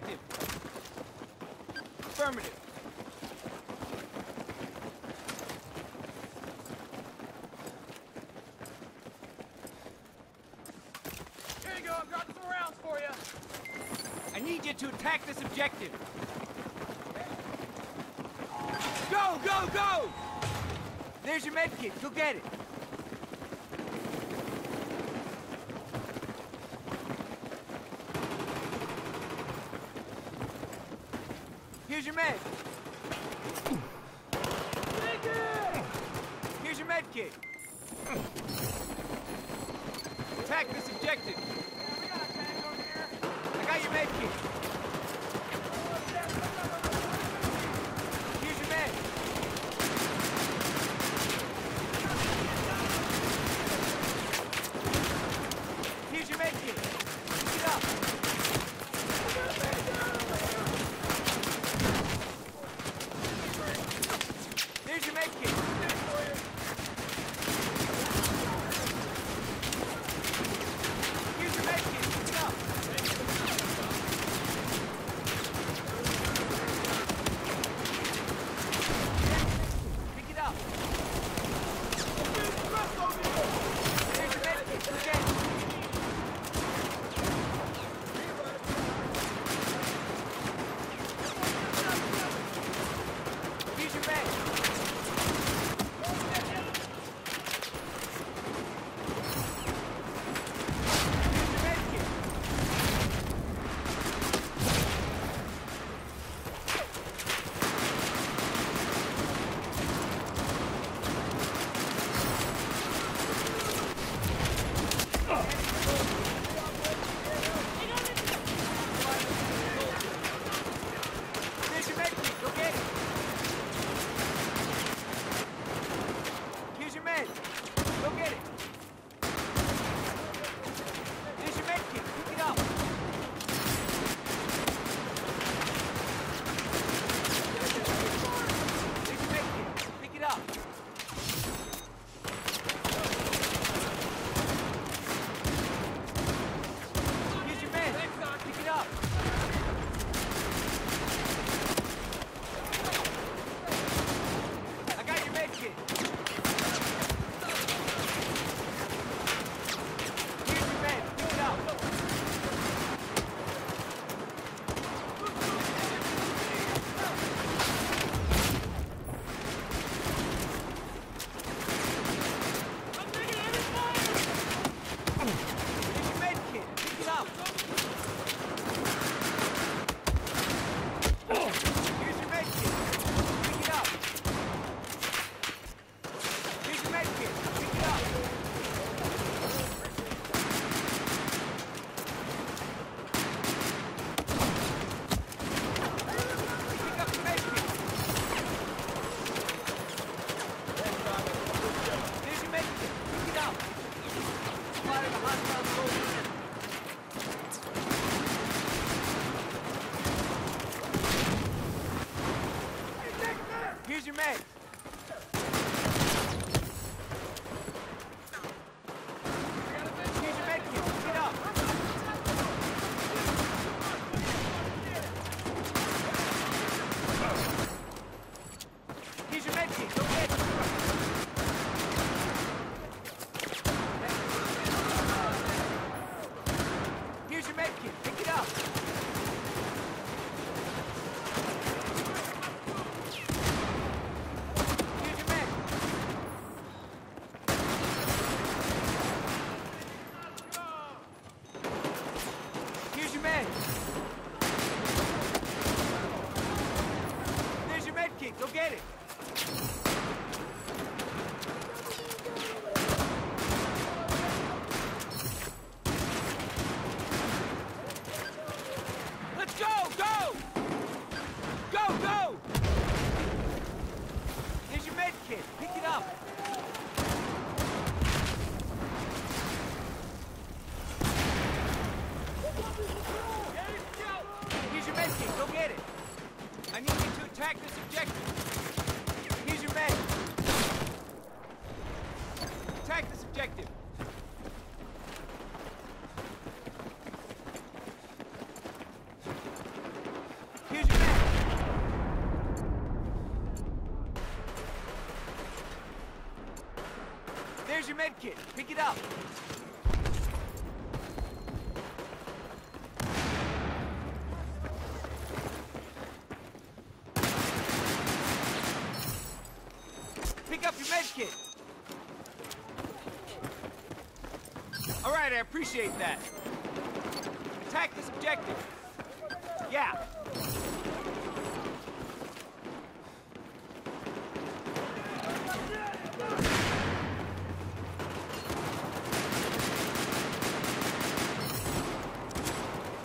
active. Affirmative. Here you go, I've got some rounds for you. I need you to attack this objective. Go, go, go! There's your medkit, go get it. velho. Kit. Pick it up. Pick up your med kit. All right, I appreciate that. Attack this objective. Yeah.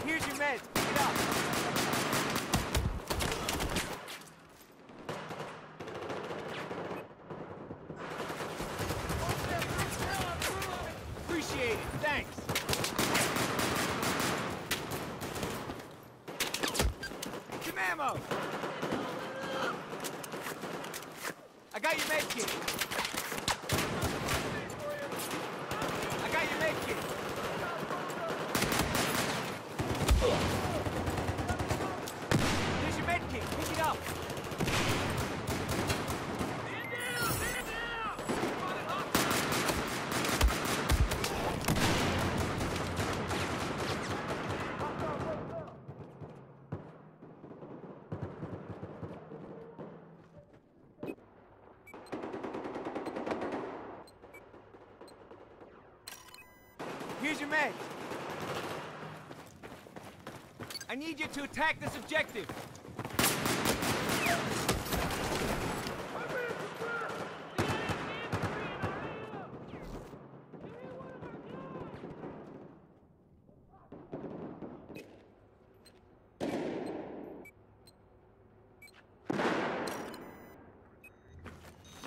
Here's your meds. Pick it up. Appreciate it. Thanks. Some ammo. I got your med kit. I got your med kit. Here's your med kit. Pick it up. Here's your meds. I need you to attack this objective.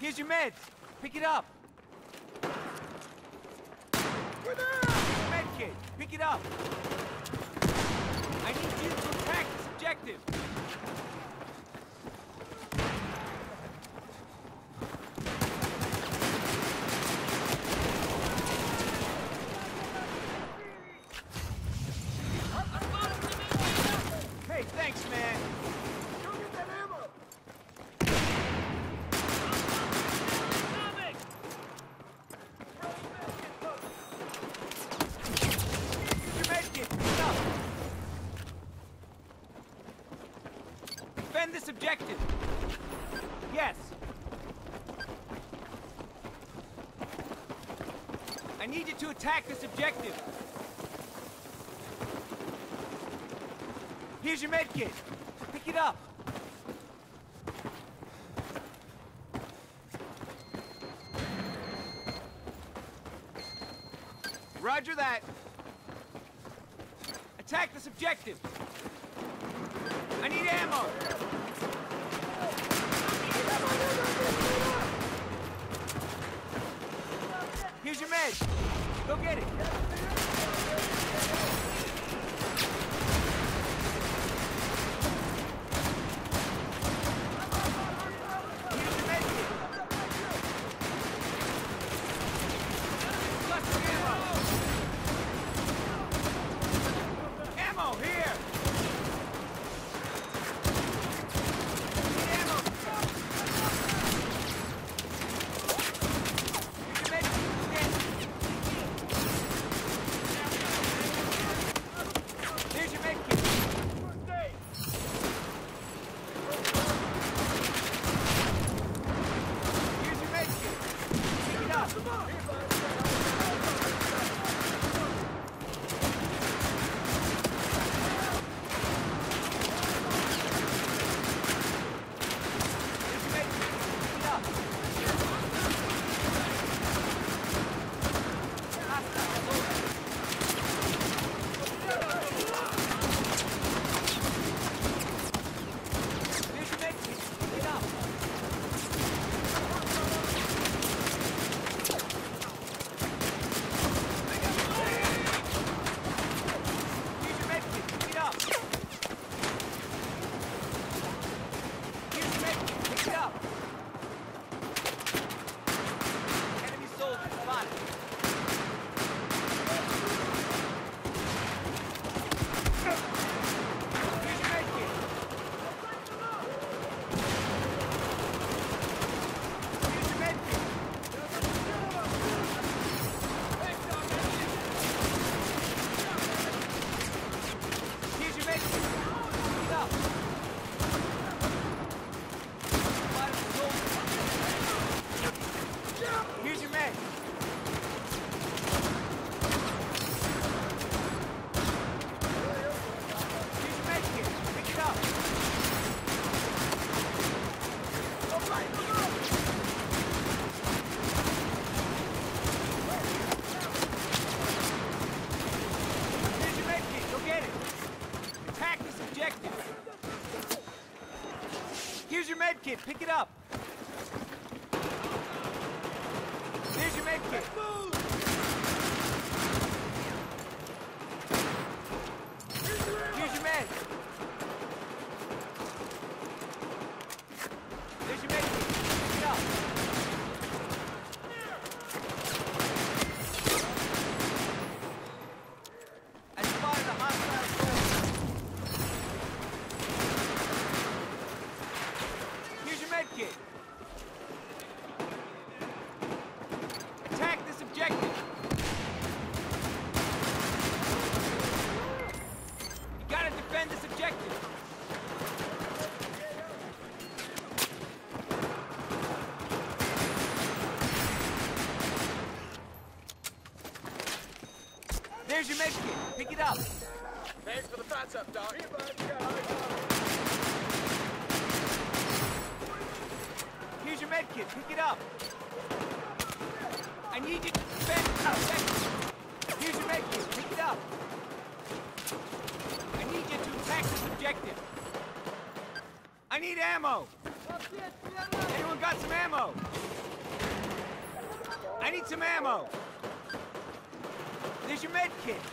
Here's your meds. Pick it up. Med kit. Pick it up. I need you to attack this objective. Hey, thanks, man. Your med kit. Pick it up. Defend this objective. Yes. I need you to attack this objective. Here's your med kit. Pick it up. Roger that. Attack this objective. I need ammo. Here's your med. Go get it. pick it up.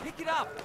Pick it up!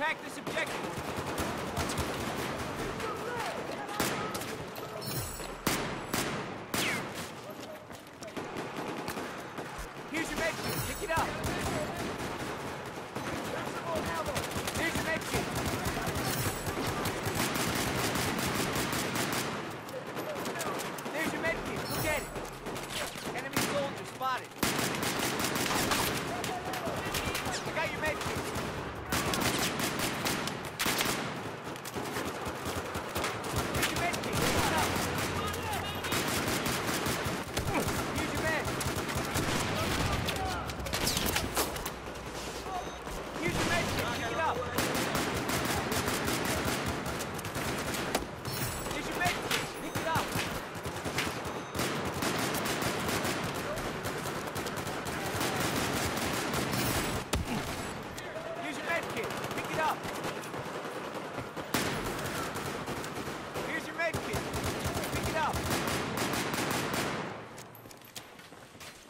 Attack this objective!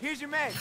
Here's your med.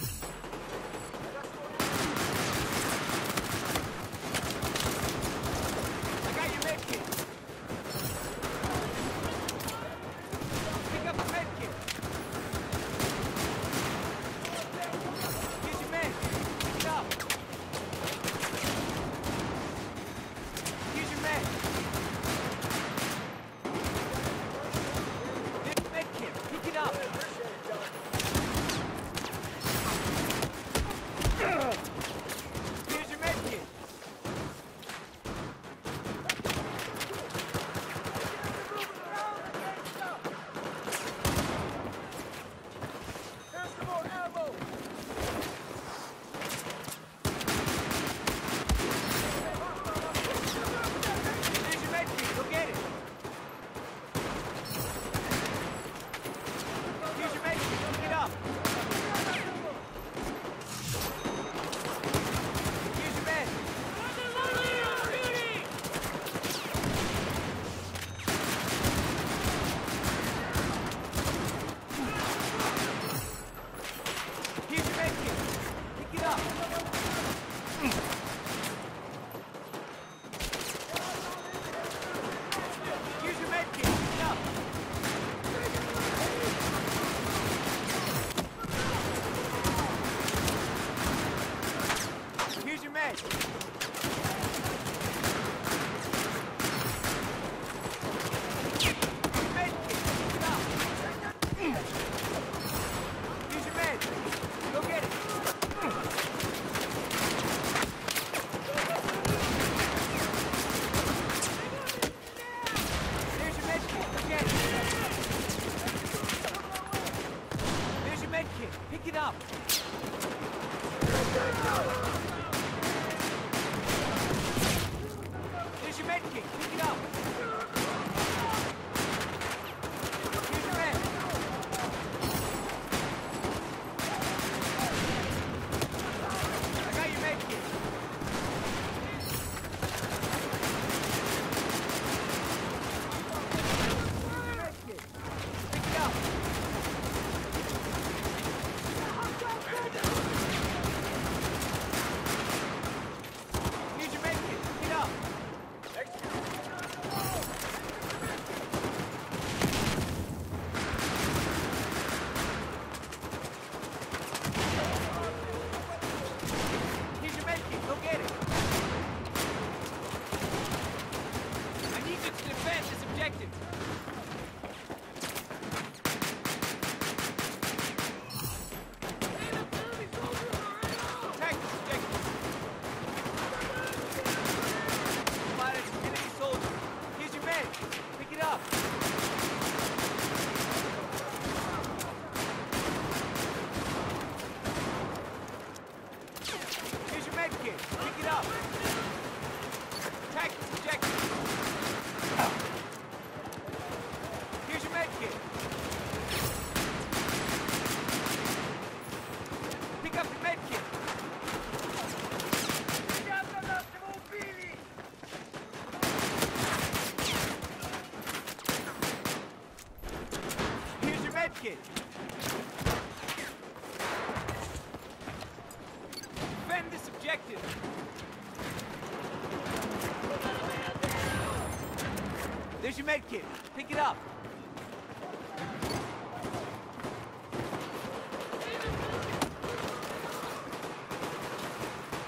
Your med kit. Pick it up.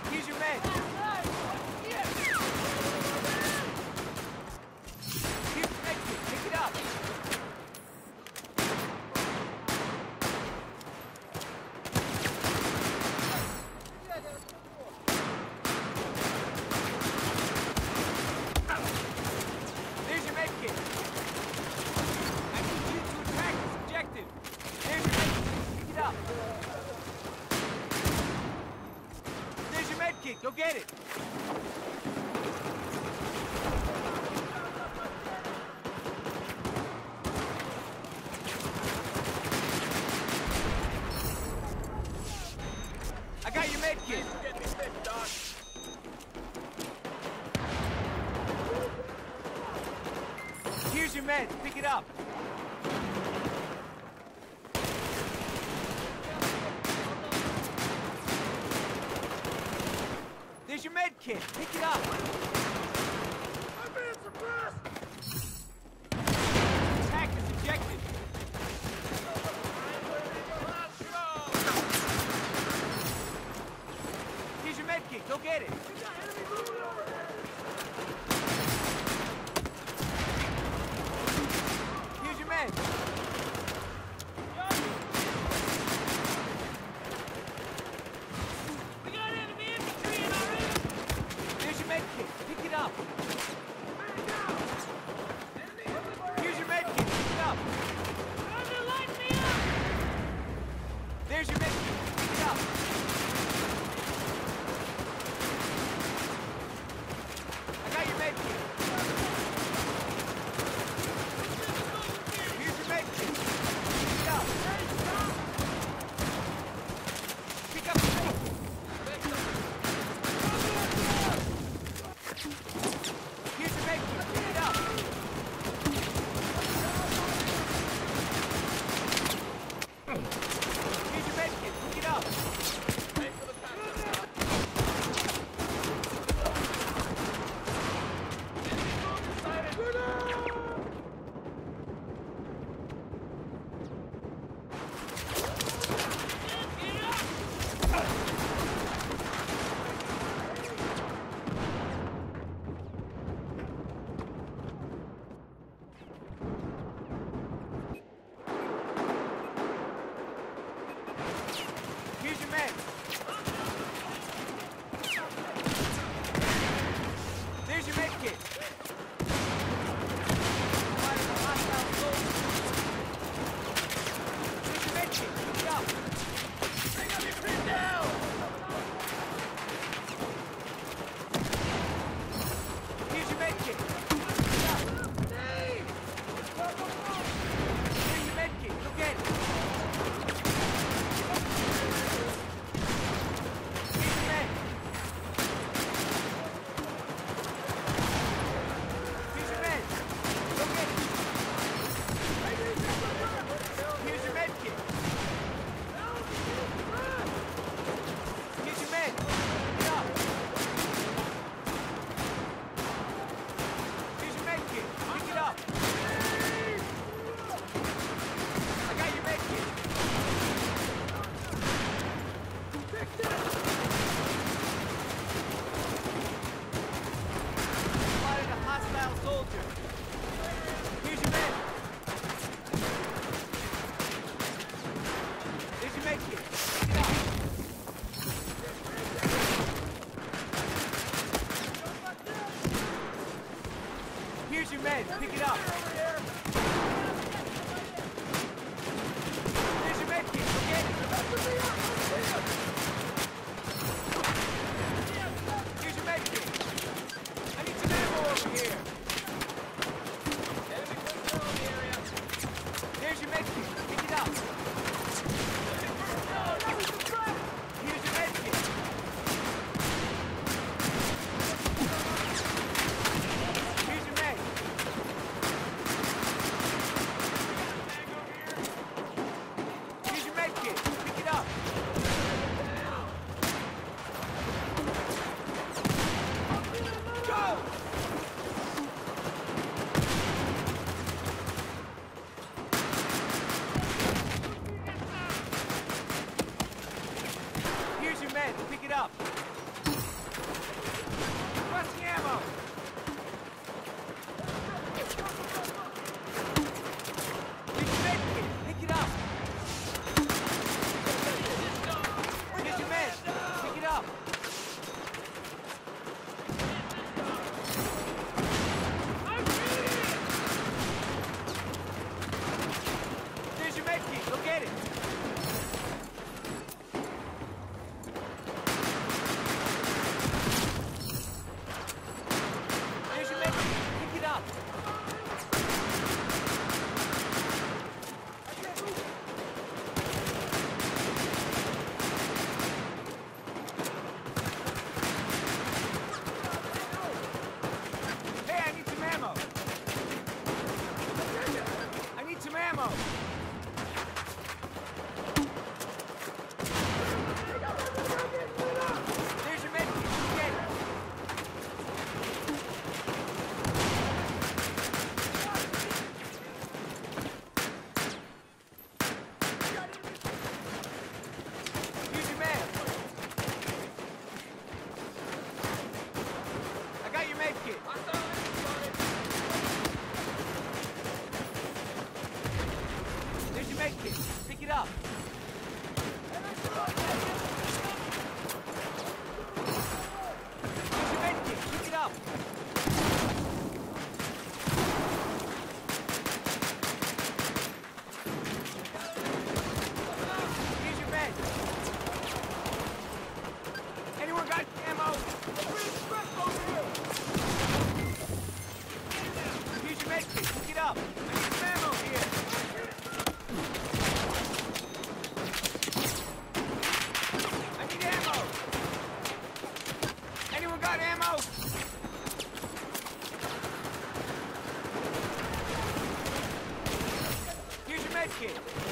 Here's your med. Here's your med kit. Pick it up. There's your med kit. I need you to attack this objective. There's your med kit. Pick it up. There's your med kit. Go get it. Spotted kid.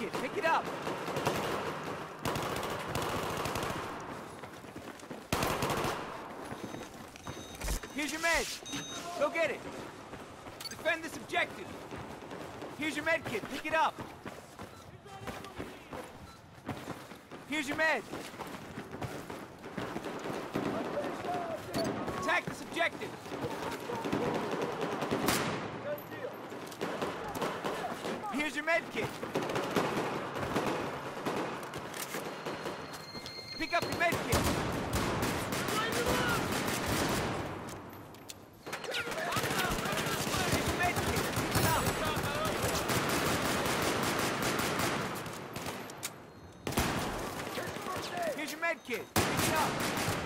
Take it. Pick it up. Here's your med. Go get it. Defend this objective. Here's your med kit. Pick it up. Here's your med. Attack this objective. Here's your med kit. Pick up your med kit. Here's your med kit. Pick it up.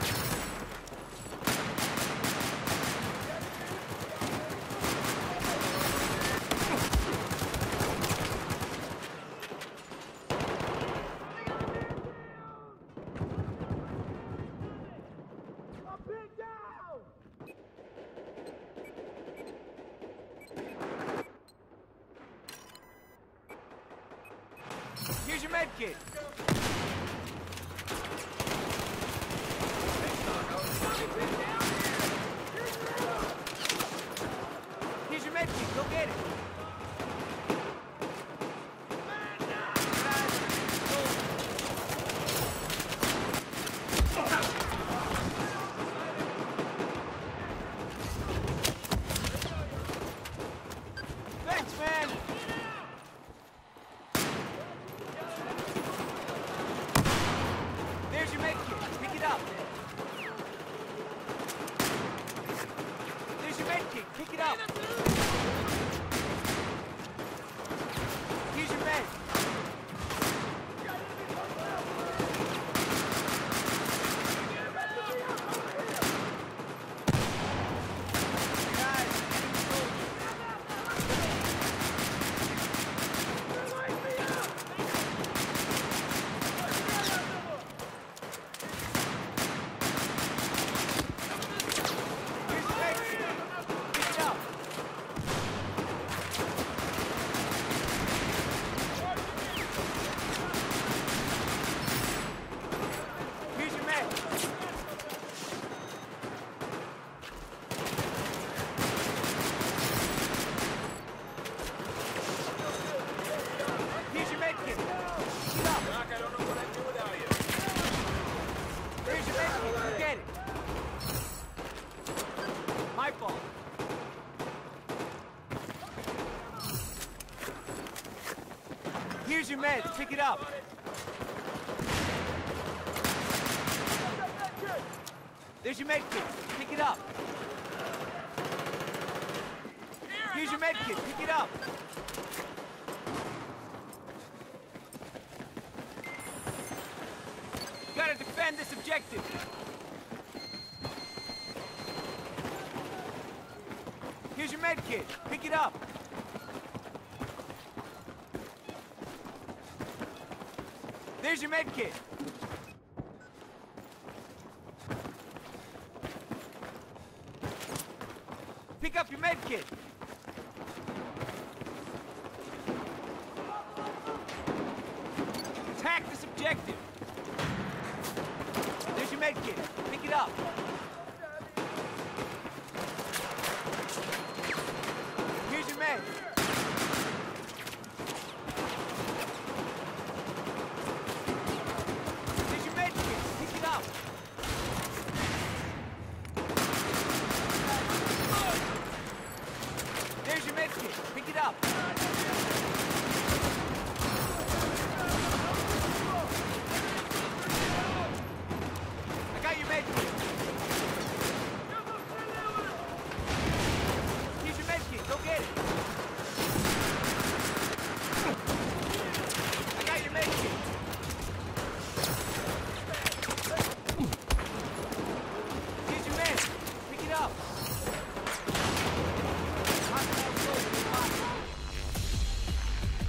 Meds. Pick it up. There's your med kit. Pick it up. Here's your med kit. Pick it up. Gotta defend this objective. Here's your med kit. Pick it up. There's your med kit. Pick up your med